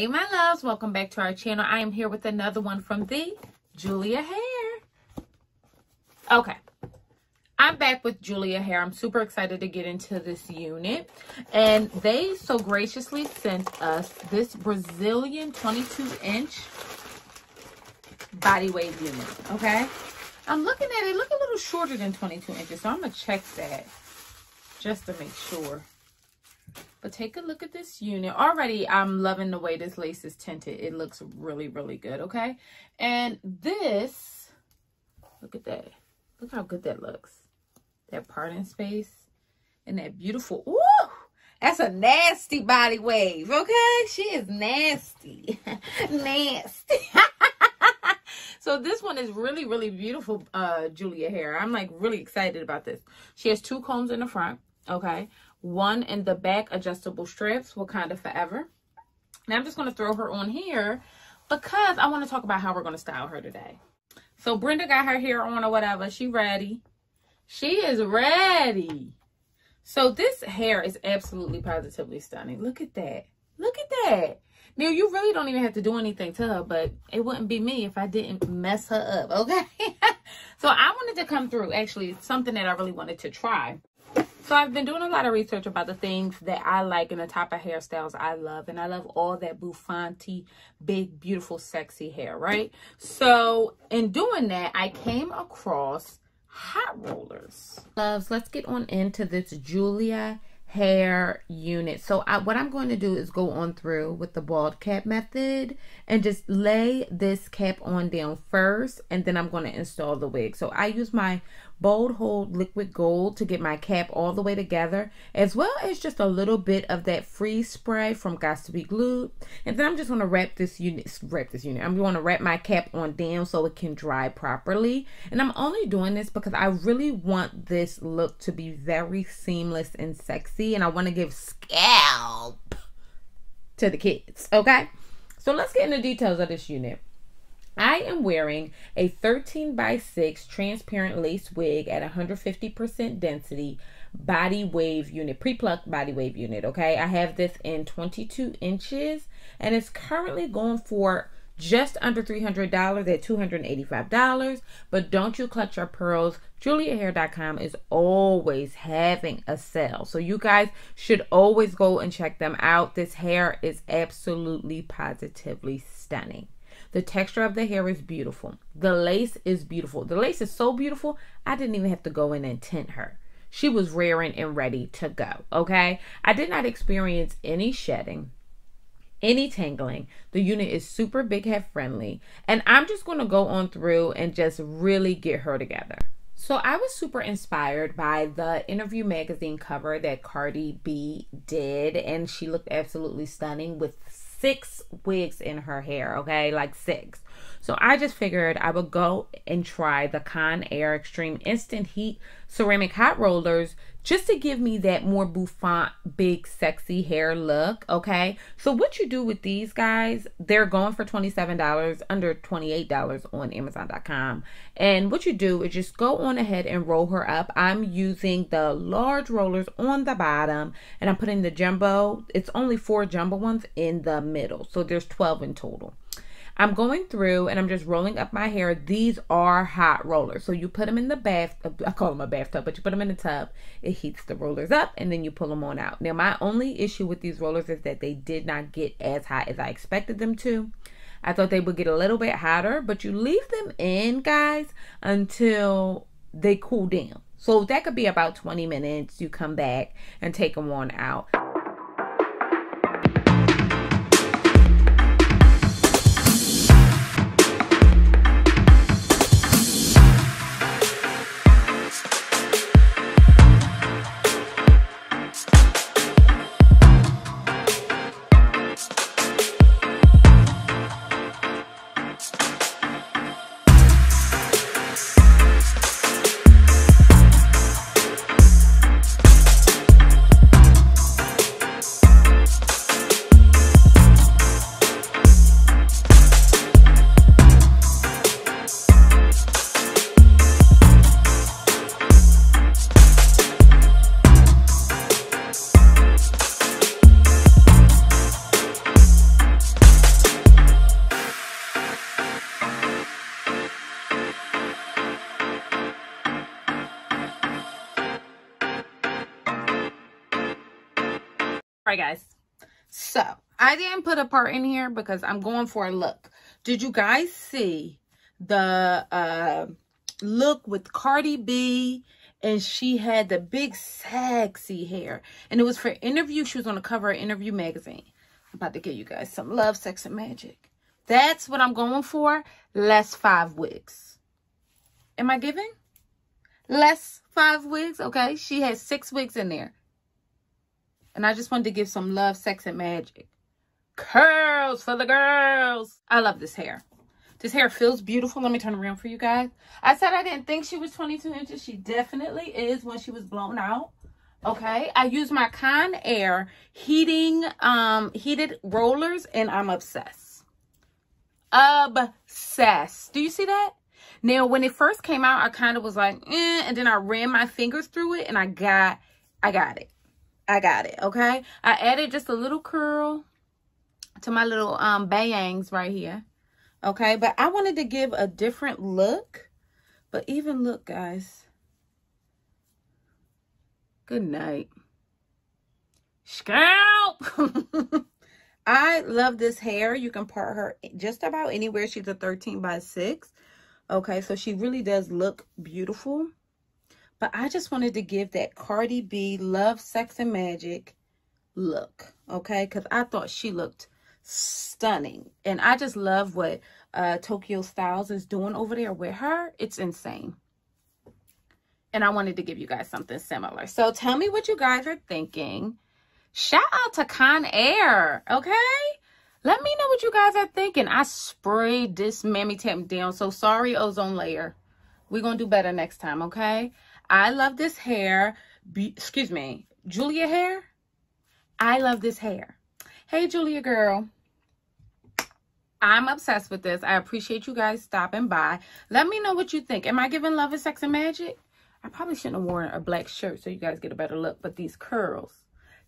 Hey, my loves, welcome back to our channel. I am here with another one from the Julia Hair. Okay, I'm back with Julia Hair. I'm super excited to get into this unit. And they so graciously sent us this Brazilian 22 inch body wave unit, okay? I'm looking at it, look a little shorter than 22 inches, so I'm to check that just to make sure. But take a look at this unit. Already, I'm loving the way this lace is tinted. It looks really, really good, okay? And this, look at that. Look how good that looks. That parting space and that beautiful, ooh, that's a nasty body wave, okay? She is nasty. nasty. so this one is really, really beautiful, uh, Julia hair. I'm like really excited about this. She has two combs in the front, okay? One in the back adjustable strips Wakanda Forever. Now I'm just going to throw her on here because I want to talk about how we're going to style her today. So Brenda got her hair on or whatever. She ready. She is ready. So this hair is absolutely positively stunning. Look at that. Look at that. Now, you really don't even have to do anything to her, but it wouldn't be me if I didn't mess her up, okay? so I wanted to come through, actually, something that I really wanted to try. So I've been doing a lot of research about the things that I like and the type of hairstyles I love. And I love all that bouffant, big, beautiful, sexy hair, right? So in doing that, I came across hot rollers. Loves, let's get on into this Julia hair unit. So I, what I'm going to do is go on through with the bald cap method and just lay this cap on down first and then I'm going to install the wig. So I use my Bold Hold Liquid Gold to get my cap all the way together, as well as just a little bit of that free spray from Got2b Glued. And then I'm just going to wrap this unit, wrap this unit. I'm going to wrap my cap on down so it can dry properly. And I'm only doing this because I really want this look to be very seamless and sexy. And I want to give scalp to the kids, okay? So let's get into the details of this unit. I am wearing a 13 by 6 transparent lace wig at 150% density body wave unit, pre-plucked body wave unit, okay? I have this in 22 inches and it's currently going for just under $300 at $285. But don't you clutch your pearls. JuliaHair.com is always having a sale. So you guys should always go and check them out. This hair is absolutely positively stunning. The texture of the hair is beautiful. The lace is beautiful. The lace is so beautiful, I didn't even have to go in and tint her. She was raring and ready to go, okay? I did not experience any shedding, any tangling. The unit is super big head friendly. And I'm just going to go on through and just really get her together. So I was super inspired by the interview magazine cover that Cardi B did. And she looked absolutely stunning with six wigs in her hair, okay? Like six. So I just figured I would go and try the Conair Xtreme Instant Heat ceramic hot rollers just to give me that more bouffant, big, sexy hair look, okay? So what you do with these guys, they're going for $27, under $28 on Amazon.com. And what you do is just go on ahead and roll her up. I'm using the large rollers on the bottom, and I'm putting the jumbo, it's only four jumbo ones in the middle. So there's 12 in total. I'm going through and I'm just rolling up my hair. These are hot rollers. So you put them in the bath, I call them a bathtub, but you put them in the tub. It heats the rollers up and then you pull them on out. Now, my only issue with these rollers is that they did not get as hot as I expected them to. I thought they would get a little bit hotter, but you leave them in, guys, until they cool down. So that could be about 20 minutes. You come back and take them on out. Right, guys. So, I didn't put a part in here because I'm going for a look. Did you guys see the uh, look with Cardi B and she had the big sexy hair? And it was for interview. She was on the cover of interview magazine. I'm about to give you guys some love sex and magic. That's what i'm going for. Less five wigs. Am i giving? Less five wigs? Okay. She has six wigs in there and i just wanted to give some love sex and magic curls for the girls i love this hair this hair feels beautiful. Let me turn around for you guys. I said I didn't think she was 22 inches. She definitely is when she was blown out. Okay. I use my Conair heating, um, heated rollers and I'm obsessed. Obsessed. Do you see that? Now, when it first came out, I kind of was like, eh, and then I ran my fingers through it and I got, I got it. I got it. Okay. I added just a little curl to my little um bangs right here Okay, but I wanted to give a different look. But even look, guys. Good night. Scalp! I love this hair. You can part her just about anywhere. She's a 13 by 6. Okay, so she really does look beautiful. But I just wanted to give that Cardi B Love, Sex, and Magic look. Okay, because I thought she looked stunning. And I just love what uh, Tokyo Stylez is doing over there with her. It's insane. And I wanted to give you guys something similar. So tell me what you guys are thinking. Shout out to Conair, okay? Let me know what you guys are thinking. I sprayed this Mammy Temp down. So sorry, ozone layer. We're going to do better next time, okay? I love this hair. Be excuse me, Julia hair. I love this hair. Hey, Julia girl. I'm obsessed with this. I appreciate you guys stopping by. Let me know what you think. Am I giving love and sex and magic? I probably shouldn't have worn a black shirt so you guys get a better look. But these curls.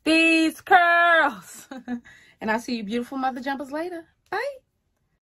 These curls. and I'll see you beautiful mother jumpers later. Bye.